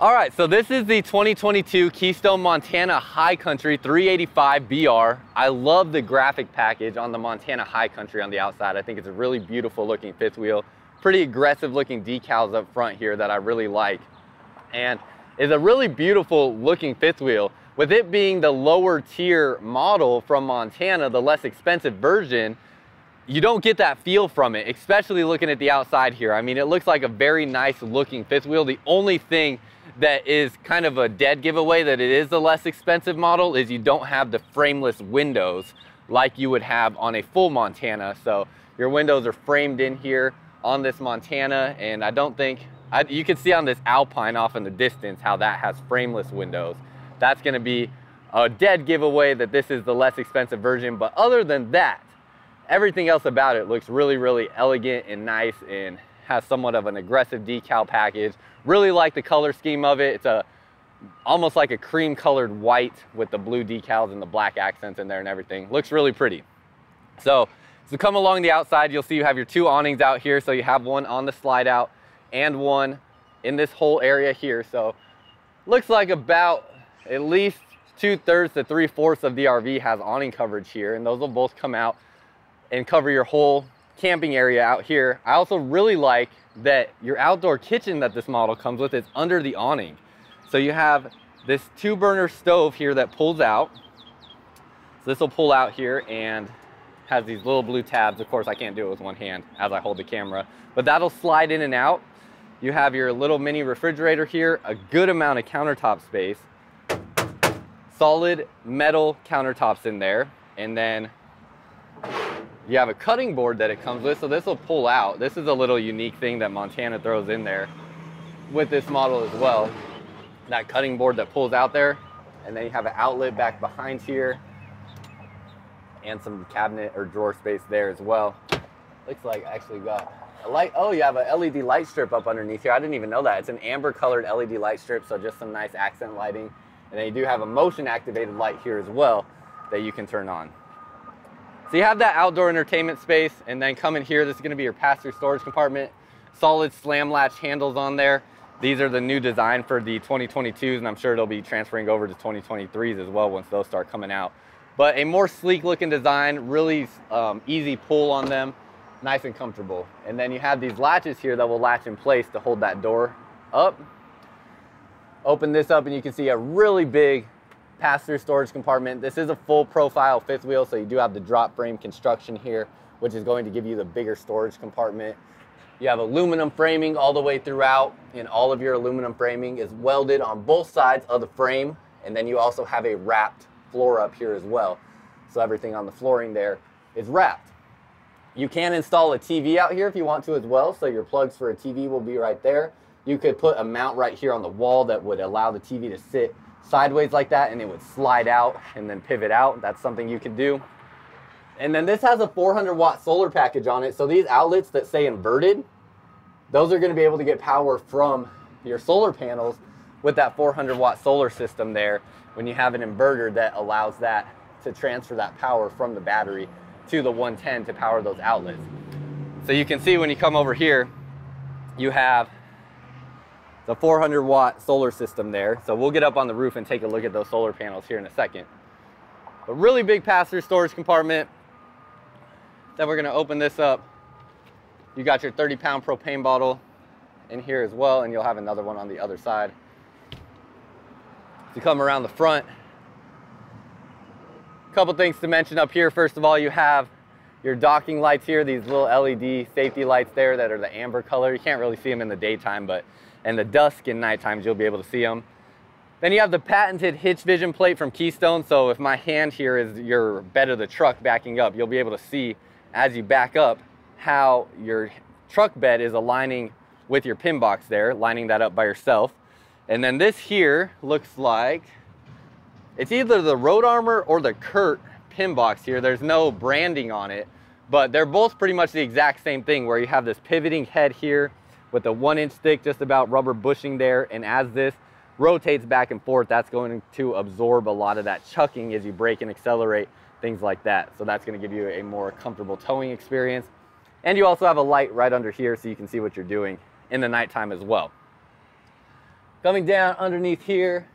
All right, so this is the 2022 Keystone Montana High Country 385 BR. I love the graphic package on the Montana High Country on the outside. I think it's a really beautiful looking fifth wheel. Pretty aggressive looking decals up front here that I really like. And is a really beautiful looking fifth wheel. With it being the lower tier model from Montana, the less expensive version, you don't get that feel from it, especially looking at the outside here. I mean, it looks like a very nice looking fifth wheel. The only thing that is kind of a dead giveaway that it is a less expensive model is you don't have the frameless windows like you would have on a full Montana. So your windows are framed in here on this Montana and I don't think, I, you can see on this Alpine off in the distance how that has frameless windows. That's gonna be a dead giveaway that this is the less expensive version. But other than that, everything else about it looks really, really elegant and nice and has somewhat of an aggressive decal package. Really like the color scheme of it. It's a almost like a cream colored white with the blue decals and the black accents in there and everything. Looks really pretty. So, so come along the outside, you'll see you have your two awnings out here. So you have one on the slide out and one in this whole area here. So looks like about at least two thirds to three fourths of the RV has awning coverage here. And those will both come out and cover your whole camping area out here. I also really like that your outdoor kitchen that this model comes with is under the awning. So you have this two burner stove here that pulls out. So this will pull out here and has these little blue tabs. Of course, I can't do it with one hand as I hold the camera, but that'll slide in and out. You have your little mini refrigerator here, a good amount of countertop space, solid metal countertops in there, and then you have a cutting board that it comes with, so this will pull out. This is a little unique thing that Montana throws in there with this model as well. That cutting board that pulls out there, and then you have an outlet back behind here, and some cabinet or drawer space there as well. Looks like I actually got a light. Oh, you have a LED light strip up underneath here. I didn't even know that. It's an amber colored LED light strip, so just some nice accent lighting. And then you do have a motion activated light here as well that you can turn on. So you have that outdoor entertainment space and then come in here, this is gonna be your pass-through storage compartment. Solid slam latch handles on there. These are the new design for the 2022s and I'm sure they'll be transferring over to 2023s as well once those start coming out. But a more sleek looking design, really um, easy pull on them, nice and comfortable. And then you have these latches here that will latch in place to hold that door up. Open this up and you can see a really big pass-through storage compartment. This is a full profile fifth wheel, so you do have the drop frame construction here, which is going to give you the bigger storage compartment. You have aluminum framing all the way throughout, and all of your aluminum framing is welded on both sides of the frame, and then you also have a wrapped floor up here as well. So everything on the flooring there is wrapped. You can install a TV out here if you want to as well, so your plugs for a TV will be right there. You could put a mount right here on the wall that would allow the TV to sit sideways like that and it would slide out and then pivot out. That's something you can do. And then this has a 400 watt solar package on it. So these outlets that say inverted, those are gonna be able to get power from your solar panels with that 400 watt solar system there when you have an inverter that allows that to transfer that power from the battery to the 110 to power those outlets. So you can see when you come over here, you have the 400 watt solar system there. So we'll get up on the roof and take a look at those solar panels here in a second. A really big pass-through storage compartment. Then we're gonna open this up. You got your 30 pound propane bottle in here as well, and you'll have another one on the other side. To come around the front, a couple things to mention up here. First of all, you have your docking lights here, these little LED safety lights there that are the amber color. You can't really see them in the daytime, but and the dusk and night times you'll be able to see them. Then you have the patented hitch vision plate from Keystone. So if my hand here is your bed of the truck backing up, you'll be able to see as you back up how your truck bed is aligning with your pin box there, lining that up by yourself. And then this here looks like, it's either the Road Armor or the Curt pin box here. There's no branding on it, but they're both pretty much the exact same thing where you have this pivoting head here with a one inch thick, just about rubber bushing there. And as this rotates back and forth, that's going to absorb a lot of that chucking as you brake and accelerate, things like that. So that's gonna give you a more comfortable towing experience. And you also have a light right under here so you can see what you're doing in the nighttime as well. Coming down underneath here,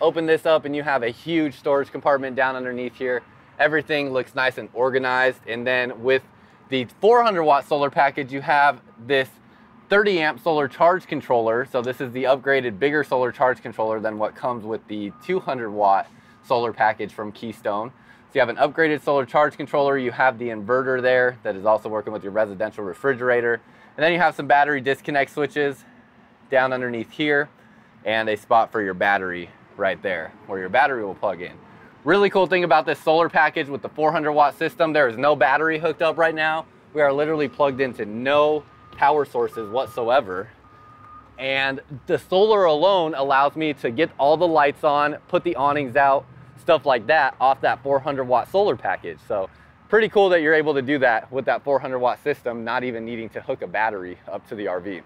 open this up and you have a huge storage compartment down underneath here. Everything looks nice and organized. And then with the 400 watt solar package, you have this 30 amp solar charge controller. So this is the upgraded bigger solar charge controller than what comes with the 200 watt solar package from Keystone. So you have an upgraded solar charge controller, you have the inverter there that is also working with your residential refrigerator. And then you have some battery disconnect switches down underneath here and a spot for your battery right there where your battery will plug in. Really cool thing about this solar package with the 400 watt system, there is no battery hooked up right now. We are literally plugged into no power sources whatsoever. And the solar alone allows me to get all the lights on, put the awnings out, stuff like that off that 400 watt solar package. So pretty cool that you're able to do that with that 400 watt system, not even needing to hook a battery up to the RV.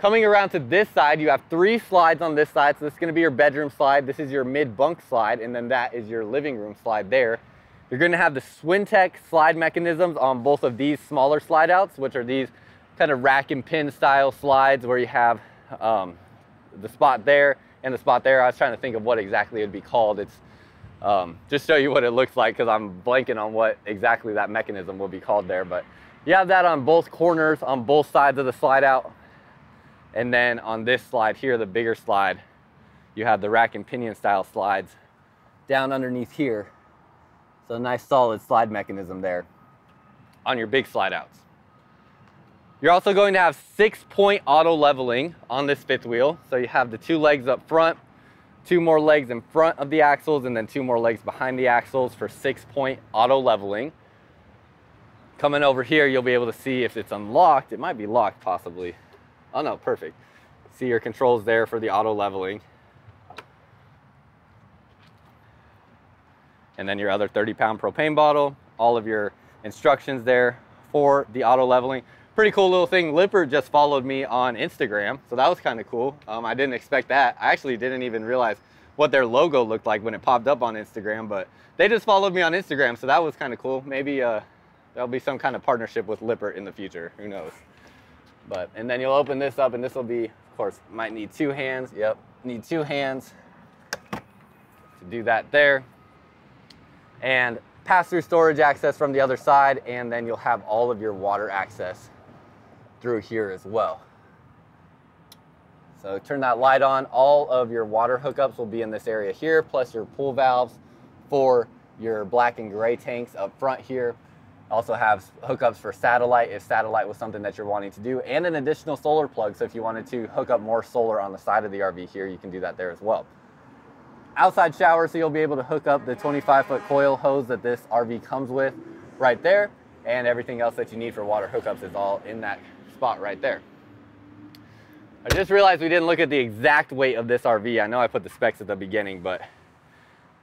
Coming around to this side, you have three slides on this side. So this is gonna be your bedroom slide. This is your mid bunk slide. And then that is your living room slide there. You're gonna have the Schwintek slide mechanisms on both of these smaller slide outs, which are these kind of rack and pin style slides where you have um, the spot there and the spot there. I was trying to think of what exactly it would be called. It's um, just show you what it looks like because I'm blanking on what exactly that mechanism will be called there. But you have that on both corners, on both sides of the slide out. And then on this slide here, the bigger slide, you have the rack and pinion style slides down underneath here. So a nice solid slide mechanism there on your big slide outs. You're also going to have six point auto leveling on this fifth wheel. So you have the two legs up front, two more legs in front of the axles, and then two more legs behind the axles for six point auto leveling. Coming over here, you'll be able to see if it's unlocked. It might be locked possibly. Oh no, perfect. See your controls there for the auto leveling. And then your other 30 pound propane bottle, all of your instructions there for the auto leveling pretty cool little thing. Lippert just followed me on Instagram, so that was kind of cool. Um, I didn't expect that. I actually didn't even realize what their logo looked like when it popped up on Instagram, but they just followed me on Instagram, so that was kind of cool. Maybe uh, there'll be some kind of partnership with Lippert in the future. Who knows? But and then you'll open this up, and this will be, of course, might need two hands. Yep, need two hands to do that there. And pass-through storage access from the other side, and then you'll have all of your water access through here as well. So turn that light on. All of your water hookups will be in this area here, plus your pool valves for your black and gray tanks up front here. Also have hookups for satellite if satellite was something that you're wanting to do, and an additional solar plug. So if you wanted to hook up more solar on the side of the RV here, you can do that there as well. Outside shower, so you'll be able to hook up the 25 foot coil hose that this RV comes with right there, and everything else that you need for water hookups is all in that spot right there. I just realized we didn't look at the exact weight of this RV. I know I put the specs at the beginning, but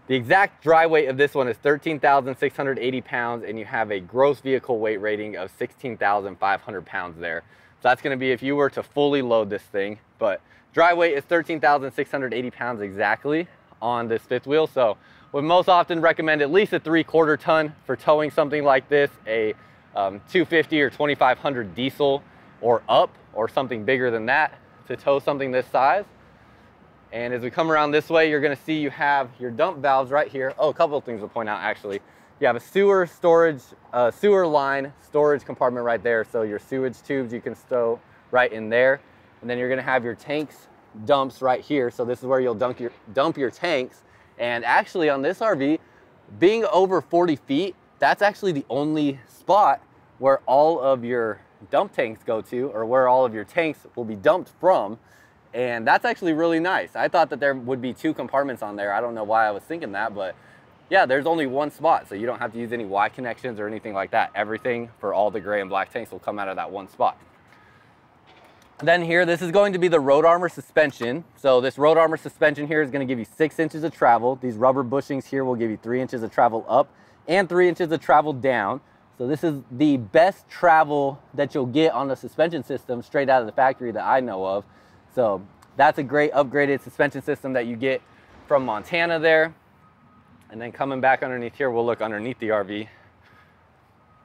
the exact dry weight of this one is 13,680 pounds and you have a gross vehicle weight rating of 16,500 pounds there. So that's gonna be if you were to fully load this thing, but dry weight is 13,680 pounds exactly on this fifth wheel. So would most often recommend at least a three quarter ton for towing something like this, a um, 250 or 2500 diesel or up or something bigger than that to tow something this size. And as we come around this way, you're gonna see you have your dump valves right here. Oh, a couple of things to point out actually. You have a sewer storage, uh, sewer line storage compartment right there. So your sewage tubes you can stow right in there. And then you're gonna have your tanks dumps right here. So this is where you'll dump your, dump your tanks. And actually on this RV, being over 40 feet, that's actually the only spot where all of your dump tanks go to or where all of your tanks will be dumped from. And that's actually really nice. I thought that there would be two compartments on there. I don't know why I was thinking that, but yeah, there's only one spot. So you don't have to use any Y connections or anything like that. Everything for all the gray and black tanks will come out of that one spot. Then here, this is going to be the Road Armor suspension. So this Road Armor suspension here is gonna give you six inches of travel. These rubber bushings here will give you three inches of travel up and three inches of travel down. So this is the best travel that you'll get on the suspension system straight out of the factory that I know of. So that's a great upgraded suspension system that you get from Montana there. And then coming back underneath here, we'll look underneath the RV.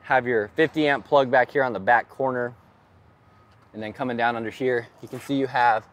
Have your 50 amp plug back here on the back corner. And then coming down under here, you can see you have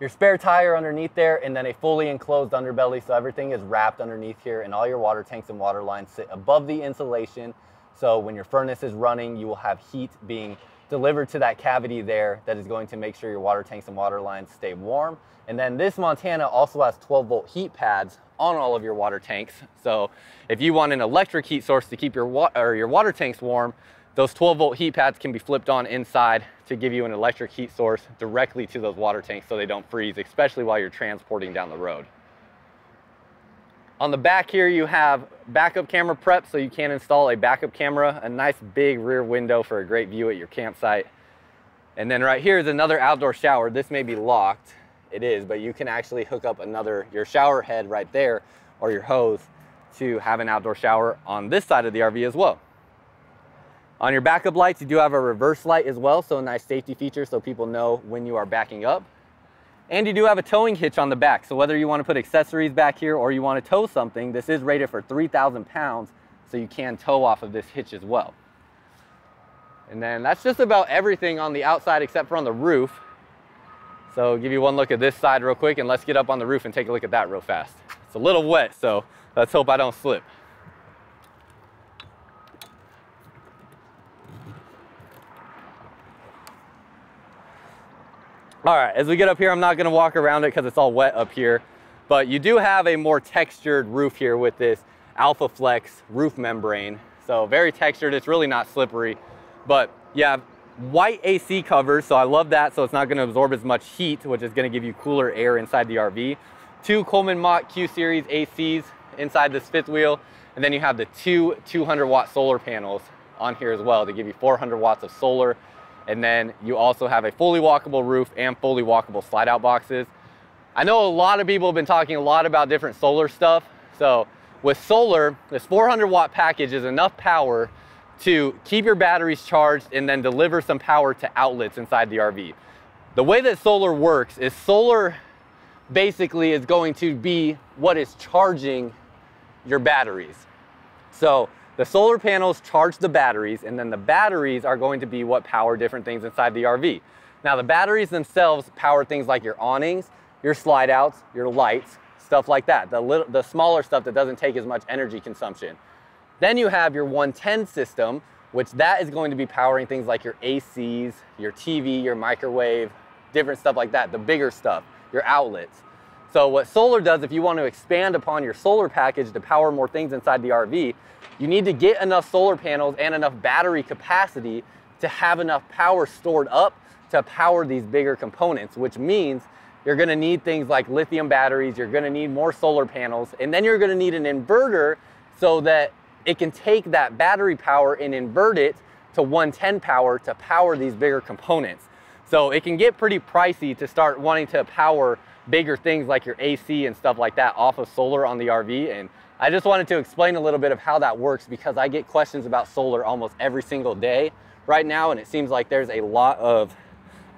your spare tire underneath there and then a fully enclosed underbelly. So everything is wrapped underneath here and all your water tanks and water lines sit above the insulation. So when your furnace is running, you will have heat being delivered to that cavity there that is going to make sure your water tanks and water lines stay warm. And then this Montana also has 12 volt heat pads on all of your water tanks. So if you want an electric heat source to keep your, wa or your water tanks warm, those 12 volt heat pads can be flipped on inside to give you an electric heat source directly to those water tanks so they don't freeze, especially while you're transporting down the road. On the back here, you have backup camera prep, so you can install a backup camera, a nice big rear window for a great view at your campsite. And then right here is another outdoor shower. This may be locked, it is, but you can actually hook up another, your shower head right there, or your hose to have an outdoor shower on this side of the RV as well. On your backup lights, you do have a reverse light as well, so a nice safety feature so people know when you are backing up. And you do have a towing hitch on the back. So whether you want to put accessories back here or you want to tow something, this is rated for 3,000 pounds. So you can tow off of this hitch as well. And then that's just about everything on the outside except for on the roof. So I'll give you one look at this side real quick and let's get up on the roof and take a look at that real fast. It's a little wet, so let's hope I don't slip. All right, as we get up here, I'm not gonna walk around it because it's all wet up here, but you do have a more textured roof here with this Alpha Flex roof membrane. So very textured, it's really not slippery, but yeah, white AC covers, so I love that, so it's not gonna absorb as much heat, which is gonna give you cooler air inside the RV. Two Coleman Mach Q Series ACs inside this fifth wheel, and then you have the two 200 watt solar panels on here as well to give you 400 watts of solar and then you also have a fully walkable roof and fully walkable slide out boxes. I know a lot of people have been talking a lot about different solar stuff. So with solar, this 400 watt package is enough power to keep your batteries charged and then deliver some power to outlets inside the RV. The way that solar works is solar basically is going to be what is charging your batteries. So the solar panels charge the batteries and then the batteries are going to be what power different things inside the RV. Now the batteries themselves power things like your awnings, your slide outs, your lights, stuff like that. The, little, the smaller stuff that doesn't take as much energy consumption. Then you have your 110 system, which that is going to be powering things like your ACs, your TV, your microwave, different stuff like that, the bigger stuff, your outlets. So what solar does, if you want to expand upon your solar package to power more things inside the RV, you need to get enough solar panels and enough battery capacity to have enough power stored up to power these bigger components, which means you're gonna need things like lithium batteries, you're gonna need more solar panels, and then you're gonna need an inverter so that it can take that battery power and invert it to 110 power to power these bigger components. So it can get pretty pricey to start wanting to power bigger things like your AC and stuff like that off of solar on the RV. And I just wanted to explain a little bit of how that works because I get questions about solar almost every single day right now. And it seems like there's a lot of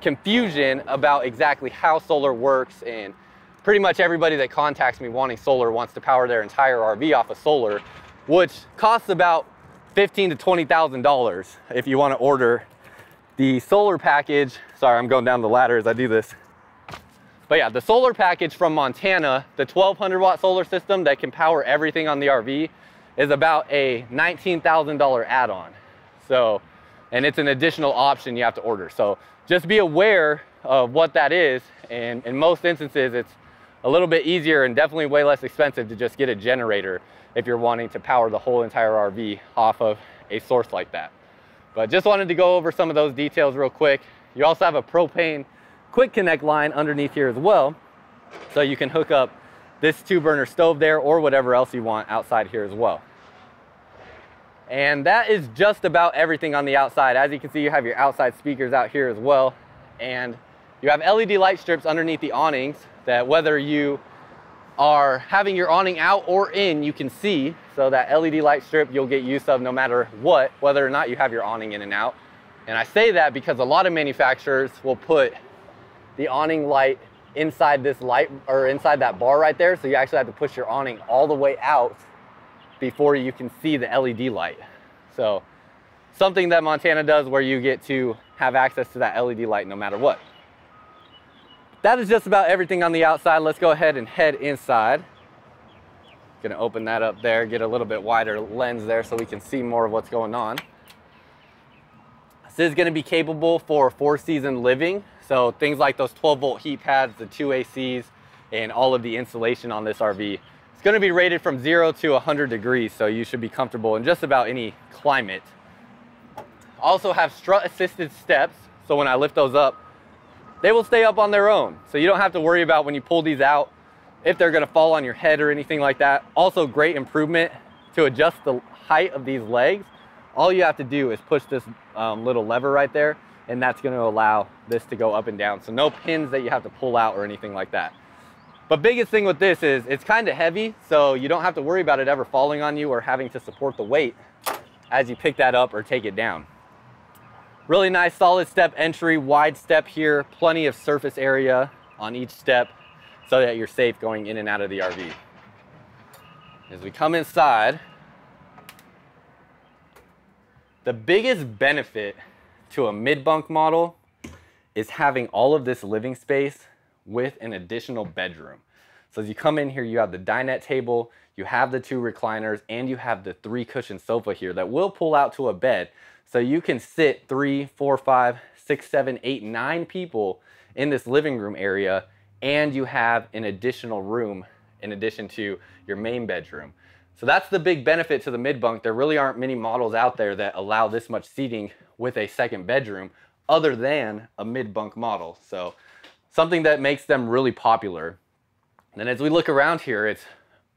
confusion about exactly how solar works. And pretty much everybody that contacts me wanting solar wants to power their entire RV off of solar which costs about fifteen to twenty thousand dollars if you want to order the solar package. Sorry I'm going down the ladder as I do this but yeah, the solar package from Montana, the 1200 watt solar system that can power everything on the RV is about a $19,000 add-on. So, and it's an additional option you have to order. So just be aware of what that is. And in most instances, it's a little bit easier and definitely way less expensive to just get a generator if you're wanting to power the whole entire RV off of a source like that. But just wanted to go over some of those details real quick. You also have a propane quick connect line underneath here as well. So you can hook up this two burner stove there or whatever else you want outside here as well. And that is just about everything on the outside. As you can see, you have your outside speakers out here as well. And you have LED light strips underneath the awnings that whether you are having your awning out or in, you can see. So that LED light strip you'll get use of no matter what, whether or not you have your awning in and out. And I say that because a lot of manufacturers will put the awning light inside this light or inside that bar right there. So you actually have to push your awning all the way out before you can see the LED light. So something that Montana does where you get to have access to that LED light no matter what. That is just about everything on the outside. Let's go ahead and head inside. Gonna open that up there, get a little bit wider lens there so we can see more of what's going on. This is gonna be capable for four season living. So things like those 12 volt heat pads, the two ACs, and all of the insulation on this RV. It's gonna be rated from zero to 100 degrees, so you should be comfortable in just about any climate. Also have strut assisted steps, so when I lift those up, they will stay up on their own. So you don't have to worry about when you pull these out, if they're gonna fall on your head or anything like that. Also great improvement to adjust the height of these legs. All you have to do is push this um, little lever right there and that's gonna allow this to go up and down. So no pins that you have to pull out or anything like that. But biggest thing with this is it's kind of heavy, so you don't have to worry about it ever falling on you or having to support the weight as you pick that up or take it down. Really nice solid step entry, wide step here, plenty of surface area on each step so that you're safe going in and out of the RV. As we come inside, the biggest benefit to a mid-bunk model is having all of this living space with an additional bedroom. So as you come in here, you have the dinette table, you have the two recliners, and you have the three cushion sofa here that will pull out to a bed. So you can sit three, four, five, six, seven, eight, nine people in this living room area and you have an additional room in addition to your main bedroom. So that's the big benefit to the mid bunk. There really aren't many models out there that allow this much seating with a second bedroom other than a mid bunk model. So something that makes them really popular. And as we look around here, it's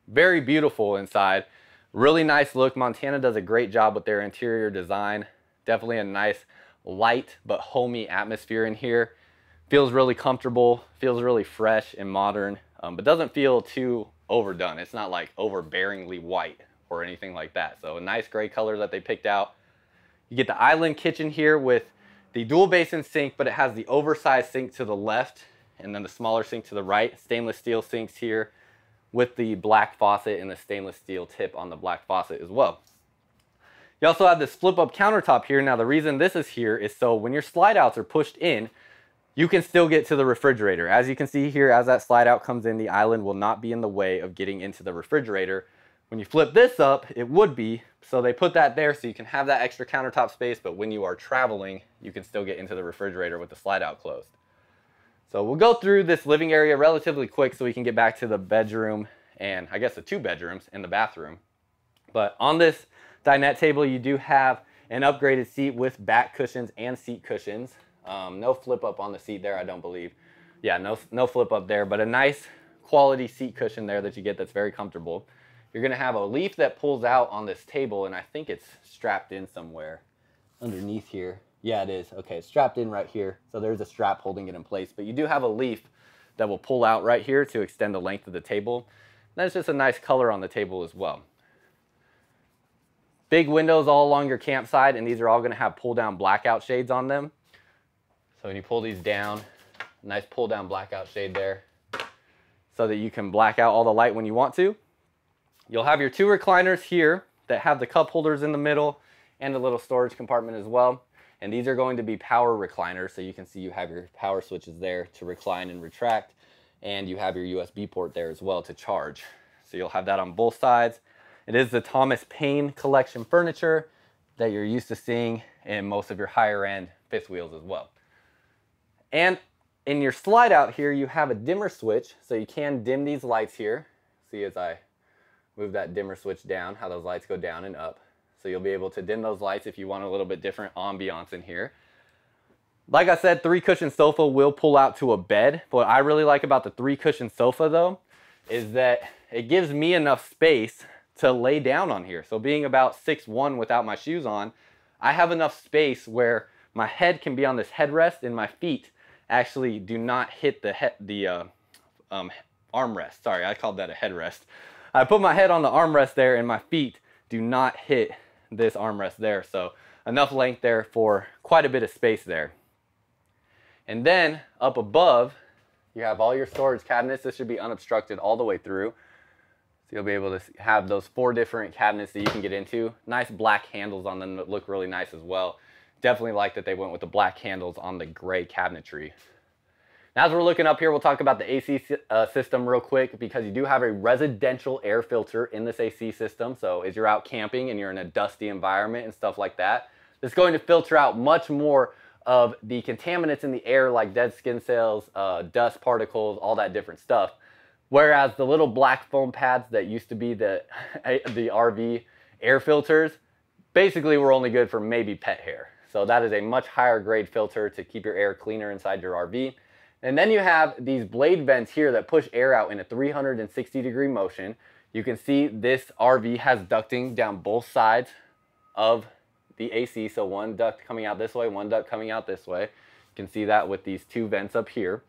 very beautiful inside. Really nice look. Montana does a great job with their interior design. Definitely a nice light but homey atmosphere in here feels really comfortable, feels really fresh and modern, um, but doesn't feel too overdone. It's not like overbearingly white or anything like that. So a nice gray color that they picked out. You get the island kitchen here with the dual basin sink, but it has the oversized sink to the left and then the smaller sink to the right. Stainless steel sinks here with the black faucet and the stainless steel tip on the black faucet as well. You also have this flip up countertop here. Now the reason this is here is so when your slide outs are pushed in, you can still get to the refrigerator. As you can see here, as that slide out comes in, the island will not be in the way of getting into the refrigerator. When you flip this up, it would be, so they put that there so you can have that extra countertop space, but when you are traveling, you can still get into the refrigerator with the slide out closed. So we'll go through this living area relatively quick so we can get back to the bedroom and I guess the two bedrooms and the bathroom. But on this dinette table, you do have an upgraded seat with back cushions and seat cushions. Um, no flip up on the seat there, I don't believe. Yeah, no, no flip up there, but a nice quality seat cushion there that you get that's very comfortable. You're gonna have a leaf that pulls out on this table and I think it's strapped in somewhere underneath here. Yeah, it is. Okay, it's strapped in right here. So there's a strap holding it in place, but you do have a leaf that will pull out right here to extend the length of the table. That's just a nice color on the table as well. Big windows all along your campsite, and these are all gonna have pull down blackout shades on them. So when you pull these down, nice pull down blackout shade there so that you can black out all the light when you want to. You'll have your two recliners here that have the cup holders in the middle and a little storage compartment as well. And these are going to be power recliners. So you can see you have your power switches there to recline and retract. And you have your USB port there as well to charge. So you'll have that on both sides. It is the Thomas Payne collection furniture that you're used to seeing in most of your higher end fifth wheels as well. And in your slide out here, you have a dimmer switch, so you can dim these lights here. See as I move that dimmer switch down, how those lights go down and up. So you'll be able to dim those lights if you want a little bit different ambiance in here. Like I said, three cushion sofa will pull out to a bed. What I really like about the three cushion sofa though, is that it gives me enough space to lay down on here. So being about six one without my shoes on, I have enough space where my head can be on this headrest and my feet actually do not hit the he the uh, um, armrest. Sorry, I called that a headrest. I put my head on the armrest there and my feet do not hit this armrest there. So enough length there for quite a bit of space there. And then up above, you have all your storage cabinets. This should be unobstructed all the way through. So you'll be able to have those four different cabinets that you can get into. Nice black handles on them that look really nice as well definitely like that they went with the black handles on the gray cabinetry. Now, as we're looking up here, we'll talk about the AC uh, system real quick because you do have a residential air filter in this AC system. So as you're out camping and you're in a dusty environment and stuff like that, it's going to filter out much more of the contaminants in the air like dead skin cells, uh, dust particles, all that different stuff. Whereas the little black foam pads that used to be the, the RV air filters, basically were only good for maybe pet hair. So that is a much higher grade filter to keep your air cleaner inside your RV. And then you have these blade vents here that push air out in a 360 degree motion. You can see this RV has ducting down both sides of the AC. So one duct coming out this way, one duct coming out this way. You can see that with these two vents up here.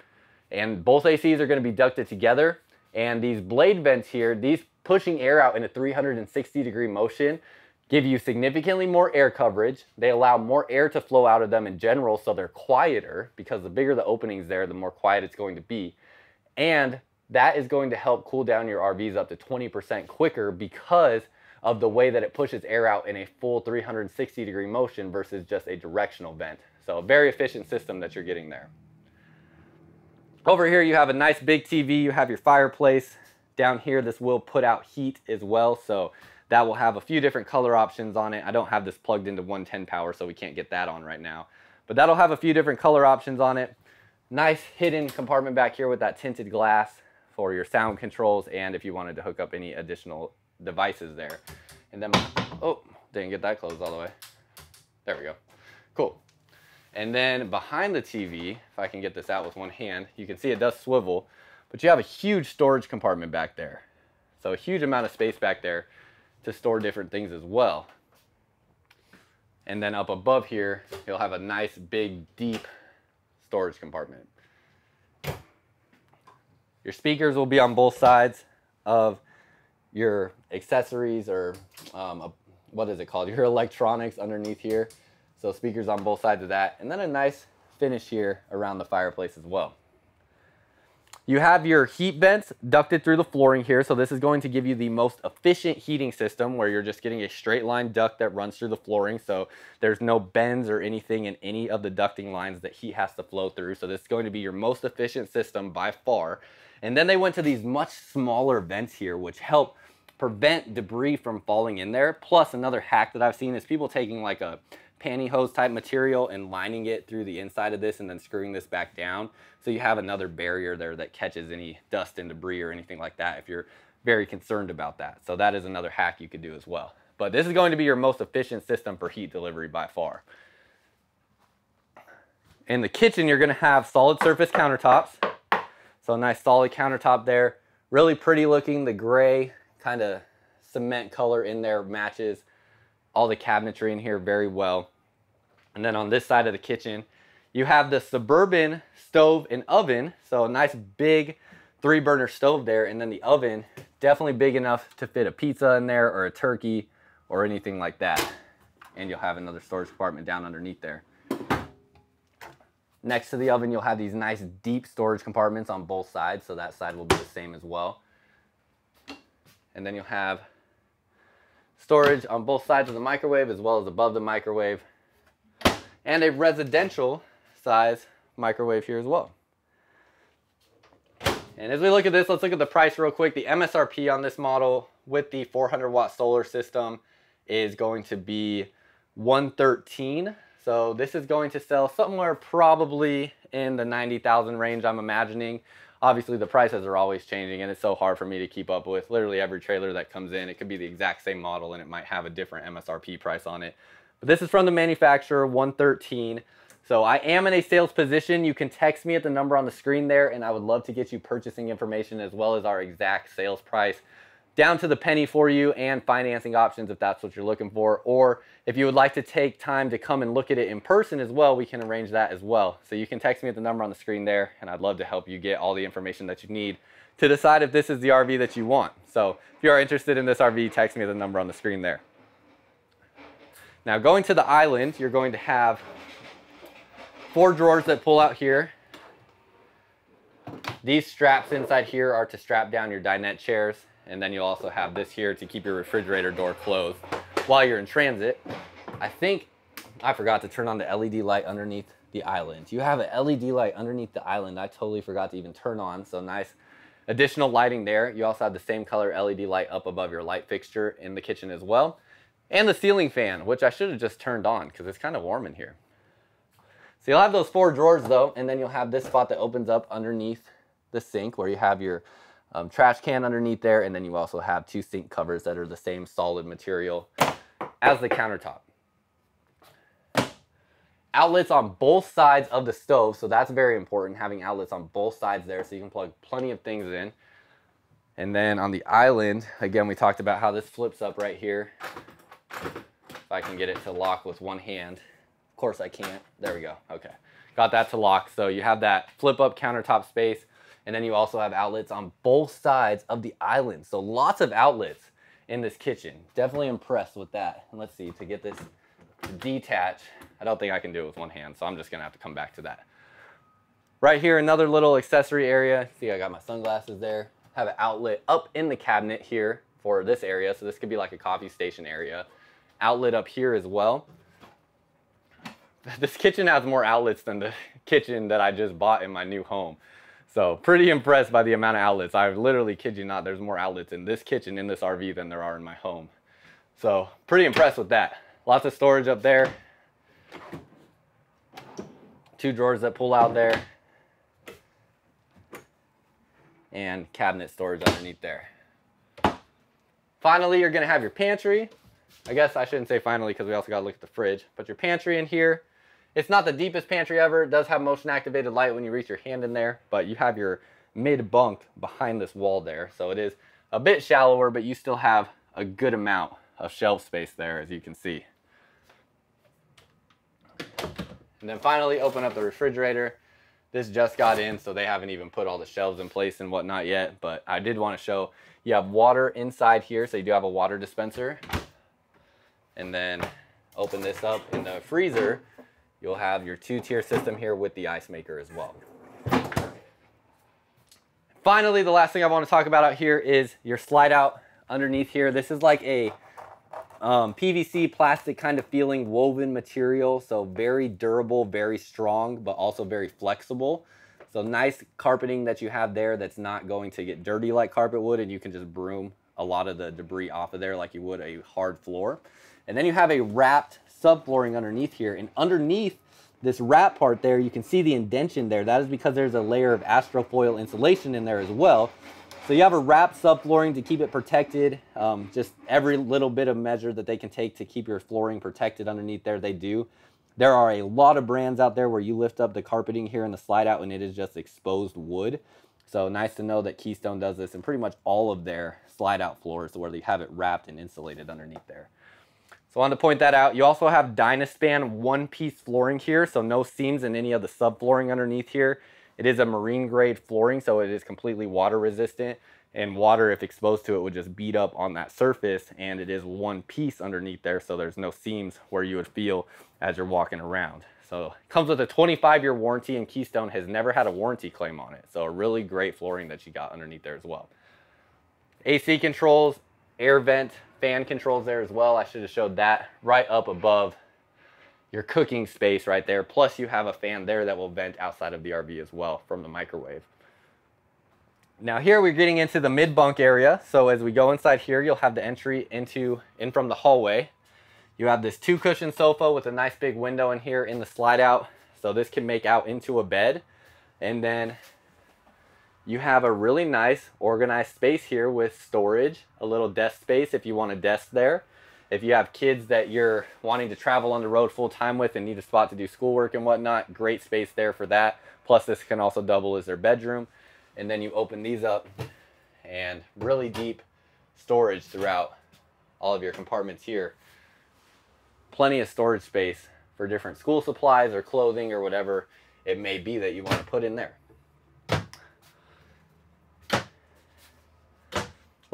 And both ACs are gonna be ducted together. And these blade vents here, these pushing air out in a 360 degree motion give you significantly more air coverage. They allow more air to flow out of them in general, so they're quieter because the bigger the openings there, the more quiet it's going to be. And that is going to help cool down your RVs up to 20% quicker because of the way that it pushes air out in a full 360 degree motion versus just a directional vent. So a very efficient system that you're getting there. Over here you have a nice big TV, you have your fireplace. Down here this will put out heat as well, so that will have a few different color options on it. I don't have this plugged into 110 power, so we can't get that on right now. But that'll have a few different color options on it. Nice hidden compartment back here with that tinted glass for your sound controls and if you wanted to hook up any additional devices there. And then, oh, didn't get that closed all the way. There we go. Cool. And then behind the TV, if I can get this out with one hand, you can see it does swivel, but you have a huge storage compartment back there. So a huge amount of space back there to store different things as well. And then up above here, you'll have a nice big deep storage compartment. Your speakers will be on both sides of your accessories or um, a, what is it called? Your electronics underneath here. So speakers on both sides of that. And then a nice finish here around the fireplace as well. You have your heat vents ducted through the flooring here. So this is going to give you the most efficient heating system where you're just getting a straight line duct that runs through the flooring. So there's no bends or anything in any of the ducting lines that heat has to flow through. So this is going to be your most efficient system by far. And then they went to these much smaller vents here, which help prevent debris from falling in there. Plus another hack that I've seen is people taking like a pantyhose type material and lining it through the inside of this and then screwing this back down. So you have another barrier there that catches any dust and debris or anything like that if you're very concerned about that. So that is another hack you could do as well. But this is going to be your most efficient system for heat delivery by far. In the kitchen, you're gonna have solid surface countertops. So a nice solid countertop there. Really pretty looking, the gray kind of cement color in there matches all the cabinetry in here very well. And then on this side of the kitchen, you have the Suburban stove and oven. So a nice big three burner stove there. And then the oven, definitely big enough to fit a pizza in there or a turkey or anything like that. And you'll have another storage compartment down underneath there. Next to the oven, you'll have these nice deep storage compartments on both sides. So that side will be the same as well. And then you'll have storage on both sides of the microwave as well as above the microwave and a residential size microwave here as well. And as we look at this, let's look at the price real quick. The MSRP on this model with the 400 watt solar system is going to be 113. So this is going to sell somewhere probably in the 90,000 range, I'm imagining. Obviously the prices are always changing and it's so hard for me to keep up with. Literally every trailer that comes in, it could be the exact same model and it might have a different MSRP price on it. But this is from the manufacturer, 113. So I am in a sales position. You can text me at the number on the screen there and I would love to get you purchasing information as well as our exact sales price down to the penny for you and financing options if that's what you're looking for. Or if you would like to take time to come and look at it in person as well, we can arrange that as well. So you can text me at the number on the screen there and I'd love to help you get all the information that you need to decide if this is the RV that you want. So if you are interested in this RV, text me at the number on the screen there. Now going to the island, you're going to have four drawers that pull out here. These straps inside here are to strap down your dinette chairs and then you'll also have this here to keep your refrigerator door closed while you're in transit. I think I forgot to turn on the LED light underneath the island. You have an LED light underneath the island. I totally forgot to even turn on. So nice additional lighting there. You also have the same color LED light up above your light fixture in the kitchen as well. And the ceiling fan, which I should have just turned on because it's kind of warm in here. So you'll have those four drawers though, and then you'll have this spot that opens up underneath the sink where you have your um, trash can underneath there, and then you also have two sink covers that are the same solid material as the countertop. Outlets on both sides of the stove, so that's very important, having outlets on both sides there so you can plug plenty of things in. And then on the island, again, we talked about how this flips up right here. If I can get it to lock with one hand. Of course I can't. There we go. Okay. Got that to lock. So you have that flip up countertop space. And then you also have outlets on both sides of the island. So lots of outlets in this kitchen. Definitely impressed with that. And let's see, to get this to detach, I don't think I can do it with one hand. So I'm just gonna have to come back to that. Right here, another little accessory area. See, I got my sunglasses there. Have an outlet up in the cabinet here for this area. So this could be like a coffee station area. Outlet up here as well. This kitchen has more outlets than the kitchen that I just bought in my new home. So pretty impressed by the amount of outlets. I literally kid you not, there's more outlets in this kitchen in this RV than there are in my home. So pretty impressed with that. Lots of storage up there. Two drawers that pull out there. And cabinet storage underneath there. Finally, you're gonna have your pantry. I guess I shouldn't say finally because we also gotta look at the fridge, but your pantry in here. It's not the deepest pantry ever. It does have motion activated light when you reach your hand in there, but you have your mid bunk behind this wall there. So it is a bit shallower, but you still have a good amount of shelf space there as you can see. And then finally open up the refrigerator. This just got in, so they haven't even put all the shelves in place and whatnot yet, but I did want to show you have water inside here, so you do have a water dispenser. And then open this up in the freezer You'll have your two-tier system here with the ice maker as well. Finally, the last thing I want to talk about out here is your slide out underneath here. This is like a um, PVC plastic kind of feeling woven material. So very durable, very strong, but also very flexible. So nice carpeting that you have there that's not going to get dirty like carpet would and you can just broom a lot of the debris off of there like you would a hard floor. And then you have a wrapped subflooring underneath here. And underneath this wrap part there, you can see the indention there. That is because there's a layer of astrofoil insulation in there as well. So you have a wrap subflooring to keep it protected. Um, just every little bit of measure that they can take to keep your flooring protected underneath there, they do. There are a lot of brands out there where you lift up the carpeting here in the slide out and it is just exposed wood. So nice to know that Keystone does this in pretty much all of their slide out floors where they have it wrapped and insulated underneath there. So I wanted to point that out. You also have Dynaspan one-piece flooring here, so no seams in any of the subflooring underneath here. It is a marine grade flooring, so it is completely water resistant and water, if exposed to it, would just beat up on that surface and it is one piece underneath there, so there's no seams where you would feel as you're walking around. So it comes with a 25 year warranty and Keystone has never had a warranty claim on it. So a really great flooring that you got underneath there as well. AC controls, air vent, fan controls there as well. I should have showed that right up above your cooking space right there. Plus you have a fan there that will vent outside of the RV as well from the microwave. Now here we're getting into the mid bunk area. So as we go inside here, you'll have the entry into in from the hallway. You have this two cushion sofa with a nice big window in here in the slide out. So this can make out into a bed. And then you have a really nice organized space here with storage, a little desk space if you want a desk there. If you have kids that you're wanting to travel on the road full time with and need a spot to do schoolwork and whatnot, great space there for that. Plus this can also double as their bedroom. And then you open these up and really deep storage throughout all of your compartments here. Plenty of storage space for different school supplies or clothing or whatever it may be that you want to put in there.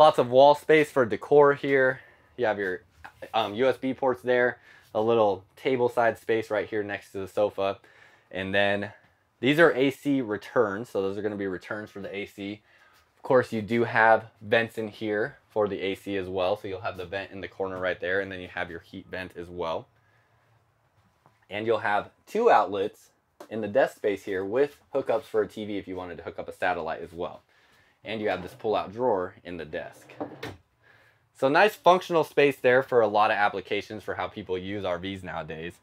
Lots of wall space for decor here. You have your um, USB ports there, a little table side space right here next to the sofa. And then these are AC returns, so those are going to be returns for the AC. Of course, you do have vents in here for the AC as well, so you'll have the vent in the corner right there, and then you have your heat vent as well. And you'll have two outlets in the desk space here with hookups for a TV if you wanted to hook up a satellite as well. And you have this pull-out drawer in the desk. So nice functional space there for a lot of applications for how people use RVs nowadays.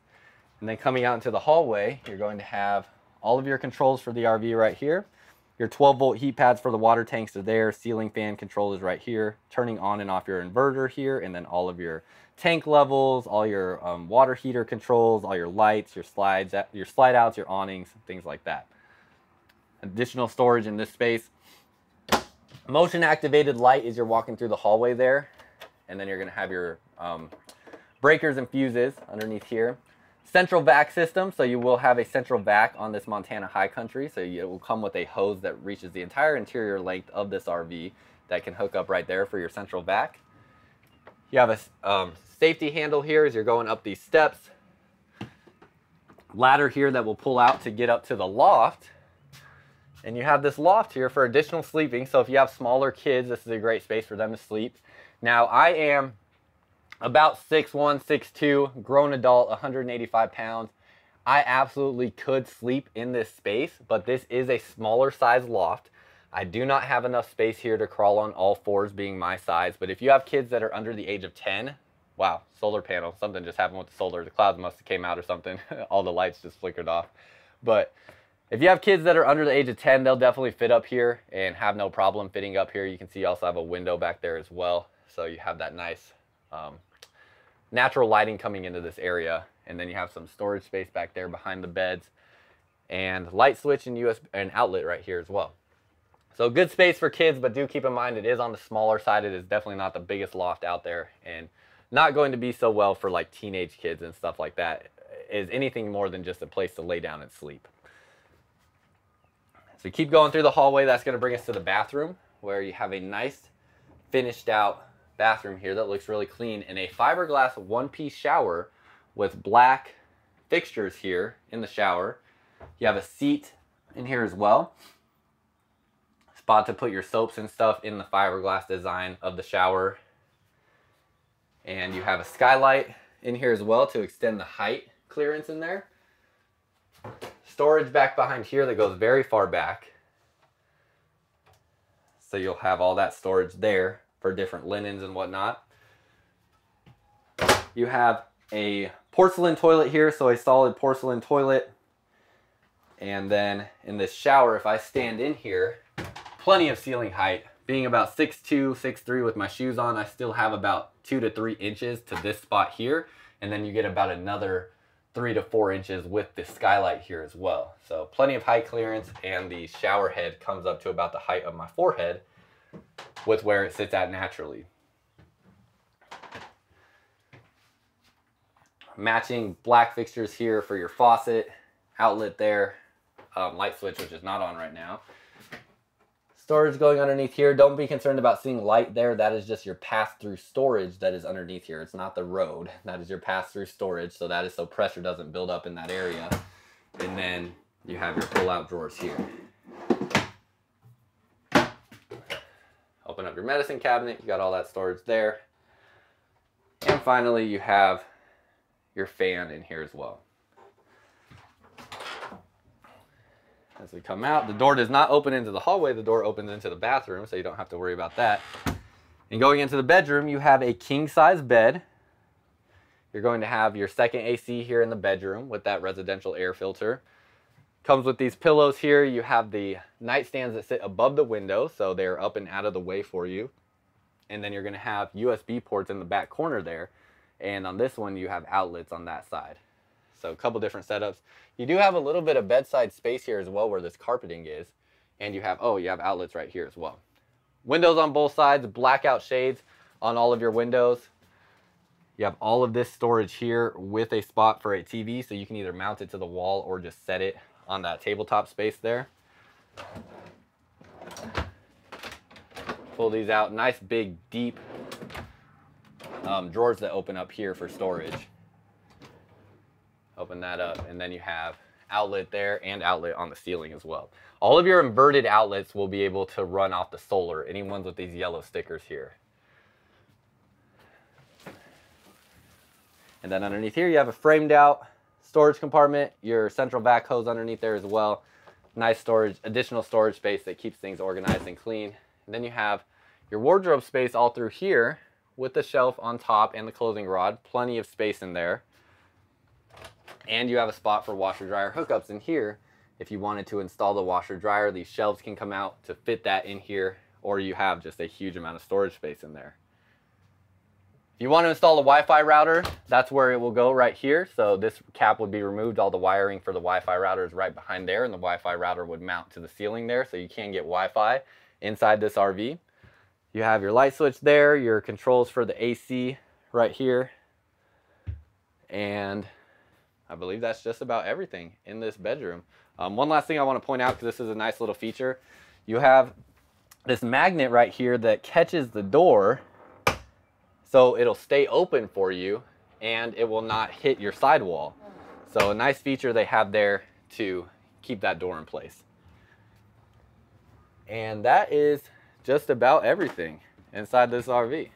And then coming out into the hallway, you're going to have all of your controls for the RV right here. Your 12 volt heat pads for the water tanks are there. Ceiling fan control is right here. Turning on and off your inverter here. And then all of your tank levels, all your um, water heater controls, all your lights, your slides, your slide outs, your awnings, things like that. Additional storage in this space. Motion activated light as you're walking through the hallway there. And then you're gonna have your um, breakers and fuses underneath here. Central vac system, so you will have a central vac on this Montana High Country. So it will come with a hose that reaches the entire interior length of this RV that can hook up right there for your central vac. You have a um, safety handle here as you're going up these steps. Ladder here that will pull out to get up to the loft. And you have this loft here for additional sleeping. So if you have smaller kids, this is a great space for them to sleep. Now I am about 6'1", 6'2", grown adult, 185 pounds. I absolutely could sleep in this space, but this is a smaller size loft. I do not have enough space here to crawl on all fours being my size, but if you have kids that are under the age of 10, wow, solar panel, something just happened with the solar. The clouds must have came out or something. all the lights just flickered off. But if you have kids that are under the age of 10, they'll definitely fit up here and have no problem fitting up here. You can see you also have a window back there as well. So you have that nice um, natural lighting coming into this area. And then you have some storage space back there behind the beds and light switch and USB and outlet right here as well. So good space for kids, but do keep in mind it is on the smaller side. It is definitely not the biggest loft out there and not going to be so well for like teenage kids and stuff like that. Is anything more than just a place to lay down and sleep. So keep going through the hallway. That's going to bring us to the bathroom where you have a nice finished out bathroom here that looks really clean in a fiberglass one-piece shower with black fixtures here in the shower. You have a seat in here as well. Spot to put your soaps and stuff in the fiberglass design of the shower. And you have a skylight in here as well to extend the height clearance in there. Storage back behind here that goes very far back. So you'll have all that storage there for different linens and whatnot. You have a porcelain toilet here, so a solid porcelain toilet. And then in this shower, if I stand in here, plenty of ceiling height. Being about 6'2", 6'3", with my shoes on, I still have about two to three inches to this spot here. And then you get about another three to four inches with the skylight here as well. So plenty of height clearance and the shower head comes up to about the height of my forehead with where it sits at naturally. Matching black fixtures here for your faucet, outlet there, um, light switch, which is not on right now. Storage going underneath here. Don't be concerned about seeing light there. That is just your pass-through storage that is underneath here. It's not the road. That is your pass-through storage. So that is so pressure doesn't build up in that area. And then you have your pull-out drawers here. Open up your medicine cabinet, you got all that storage there. And finally, you have your fan in here as well. As we come out, the door does not open into the hallway, the door opens into the bathroom, so you don't have to worry about that. And going into the bedroom, you have a king size bed. You're going to have your second AC here in the bedroom with that residential air filter. Comes with these pillows here. You have the nightstands that sit above the window, so they're up and out of the way for you. And then you're gonna have USB ports in the back corner there. And on this one, you have outlets on that side. So a couple different setups. You do have a little bit of bedside space here as well where this carpeting is. And you have, oh, you have outlets right here as well. Windows on both sides, blackout shades on all of your windows. You have all of this storage here with a spot for a TV, so you can either mount it to the wall or just set it on that tabletop space there. Pull these out. Nice big deep um, drawers that open up here for storage. Open that up and then you have outlet there and outlet on the ceiling as well. All of your inverted outlets will be able to run off the solar, any ones with these yellow stickers here. And then underneath here you have a framed out storage compartment, your central vac hose underneath there as well. Nice storage, additional storage space that keeps things organized and clean. And then you have your wardrobe space all through here with the shelf on top and the clothing rod. Plenty of space in there. And you have a spot for washer dryer hookups in here. If you wanted to install the washer dryer, these shelves can come out to fit that in here, or you have just a huge amount of storage space in there. If you want to install a Wi-Fi router, that's where it will go right here. So this cap would be removed. All the wiring for the Wi-Fi router is right behind there and the Wi-Fi router would mount to the ceiling there so you can get Wi-Fi inside this RV. You have your light switch there, your controls for the AC right here. And I believe that's just about everything in this bedroom. Um, one last thing I want to point out because this is a nice little feature. You have this magnet right here that catches the door so it'll stay open for you and it will not hit your sidewall. So a nice feature they have there to keep that door in place. And that is just about everything inside this RV.